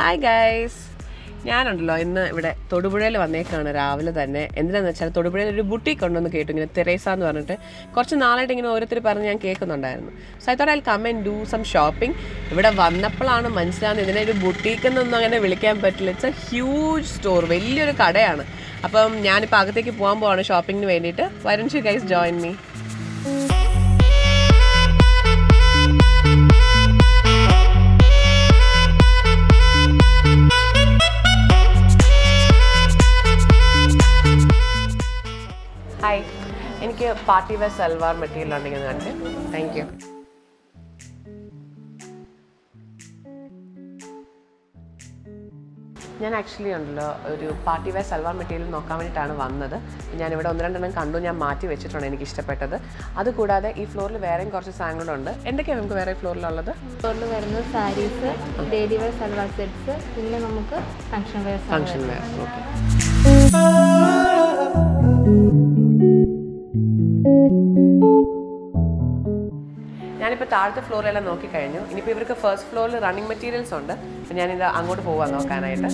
Hi guys ഞാനുണ്ടല്ലോ ഇന്ന് ഇവിടെ തൊടുപുഴയിൽ വന്നേക്കാണ് രാവിലെ തന്നെ. എന്തിനാന്ന് വെച്ചാൽ തൊടുപുഴയിൽ ഒരു ബുട്ടീക്ക് ഉണ്ടെന്ന് കേട്ടു. ഇങ്ങനെ തെരേസ എന്ന് പറഞ്ഞിട്ട് കുറച്ച് നാളായിട്ട് ഇങ്ങനെ ഓരോരുത്തർ പറഞ്ഞ് ഞാൻ കേൾക്കുന്നുണ്ടായിരുന്നു. So I thought I come and do some shopping ഇവിടെ വന്നപ്പോഴാണ് മനസ്സിലാവുന്നത് ഇതിനെ ഒരു ബുട്ടീക്ക് എന്നൊന്നും അങ്ങനെ വിളിക്കാൻ പറ്റില്ല. ഇറ്റ്സ് എ ഹ്യൂജ് സ്റ്റോർ വലിയൊരു കടയാണ്. അപ്പം ഞാനിപ്പോൾ അകത്തേക്ക് പോകാൻ പോവാണ് ഷോപ്പിങ്ങിന് വേണ്ടിയിട്ട്. വരും ഷു ഗൈസ് ജോയിൻ മീ എനിക്ക് പാർട്ടി വെയർ സൽവാർ മെറ്റീരിയൽ ഉണ്ടെങ്കിൽ കണ്ട് താങ്ക് യു ഞാൻ ആക്ച്വലി ഉണ്ടല്ലോ ഒരു പാർട്ടി വെയർ സൽവാർ മെറ്റീരിയൽ നോക്കാൻ വേണ്ടിയിട്ടാണ് വന്നത്. ഞാനിവിടെ ഒന്ന് രണ്ടെണ്ണം കണ്ടു ഞാൻ മാറ്റി വെച്ചിട്ടുണ്ട് എനിക്ക് ഇഷ്ടപ്പെട്ടത്. അതുകൂടാതെ ഈ ഫ്ലോറിൽ വേറെയും കുറച്ച് സാധനങ്ങളുണ്ട് എന്തൊക്കെയാണ് നമുക്ക് വേറെ ഫ്ലോറിലുള്ളത്? ഫ്ലോറിൽ വരുന്ന saris daily wear salwar sets പിന്നെ നമുക്ക് function wear function wear okay ഞാനിപ്പോൾ താഴത്തെ ഫ്ലോറിലെല്ലാം നോക്കിക്കഴിഞ്ഞു. ഇനിയിപ്പോൾ ഇവർക്ക് ഫസ്റ്റ് ഫ്ലോറിൽ റണ്ണിങ് മെറ്റീരിയൽസ് ഉണ്ട്. അപ്പം ഞാനിത് അങ്ങോട്ട് പോകാൻ നോക്കാനായിട്ട്.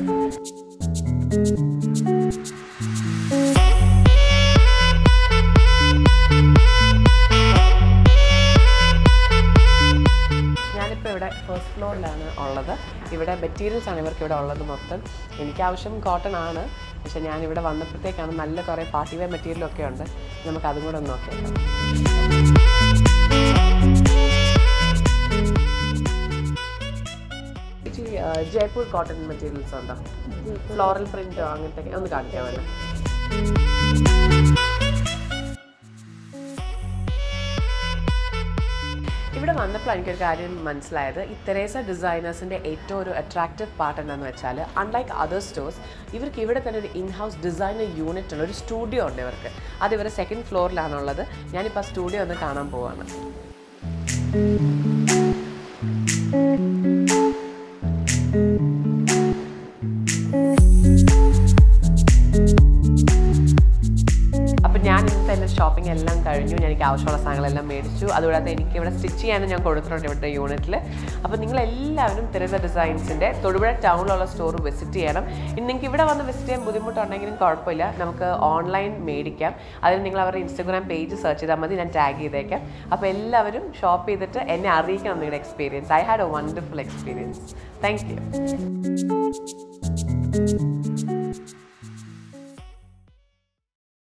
ഇവിടെ ഫസ്റ്റ് ഫ്ലോറിലാണ് ഉള്ളത്. ഇവിടെ മെറ്റീരിയൽസ് ആണ് ഇവർക്ക് ഇവിടെ ഉള്ളത് മൊത്തം. എനിക്ക് ആവശ്യം കോട്ടൺ ആണ്. പക്ഷെ ഞാനിവിടെ വന്നപ്പോഴത്തേക്കാണ് നല്ല കുറേ പാർട്ടി വെയർ മെറ്റീരിയലൊക്കെ ഉണ്ട്. നമുക്ക് അതും കൂടെ ഒന്ന് നോക്കിയേക്കാം. ജയ്പൂർ കോട്ടൺ മെറ്റീരിയൽസ് ഉണ്ടോ? ഫ്ലോറൽ പ്രിന്റ് അങ്ങനത്തെ ഒന്ന് കാണിക്കാമല്ലോ ഇവിടെ വന്നപ്പോൾ എനിക്കൊരു കാര്യം മനസ്സിലായത്. ഈ തെരേസ ഡിസൈനേഴ്സിന്റെ ഏറ്റവും ഒരു അട്രാക്റ്റീവ് പാർട്ട് എന്താണെന്ന് വെച്ചാൽ അൺലൈക്ക് അതർ സ്റ്റോഴ്സ് ഇവർക്ക് ഇവിടെ തന്നെ ഒരു ഇൻ ഹൗസ് ഡിസൈനർ യൂണിറ്റ് ഉള്ള ഒരു സ്റ്റുഡിയോ ഉണ്ട് ഇവർക്ക്. അത് ഇവരുടെ സെക്കൻഡ് ഫ്ലോറിലാണുള്ളത് ഞാനിപ്പോൾ ആ സ്റ്റുഡിയോ ഒന്ന് കാണാൻ പോവാണ്. എന്റെ ഷോപ്പിംഗ് എല്ലാം കഴിഞ്ഞു. ഞാൻ എനിക്ക് ആവശ്യമുള്ള സാധനങ്ങളെല്ലാം മേടിച്ചു. അതുകൂടാതെ എനിക്ക് ഇവിടെ സ്റ്റിച്ച് ചെയ്യാനും ഞാൻ കൊടുത്തിട്ടുണ്ട് ഇവിടുത്തെ യൂണിറ്റിൽ അപ്പോൾ നിങ്ങളെല്ലാവരും തെരേസ ഡിസൈൻസിന്റെ തൊടുപുഴ ടൗണിലുള്ള സ്റ്റോർ വിസിറ്റ് ചെയ്യണം. ഇനി നിങ്ങൾക്ക് ഇവിടെ വന്ന് വിസിറ്റ് ചെയ്യാൻ ബുദ്ധിമുട്ടുണ്ടെങ്കിലും കുഴപ്പമില്ല. നമുക്ക് ഓൺലൈൻ മേടിക്കാം. അതിന് നിങ്ങൾ അവരുടെ ഇൻസ്റ്റഗ്രാം പേജ് സെർച്ച് ചെയ്താൽ മതി. ഞാൻ ടാഗ് ചെയ്തേക്കാം. അപ്പോൾ എല്ലാവരും ഷോപ്പ് ചെയ്തിട്ട് എന്നെ അറിയിക്കണം നിങ്ങളുടെ experience I had a wonderful experience thank you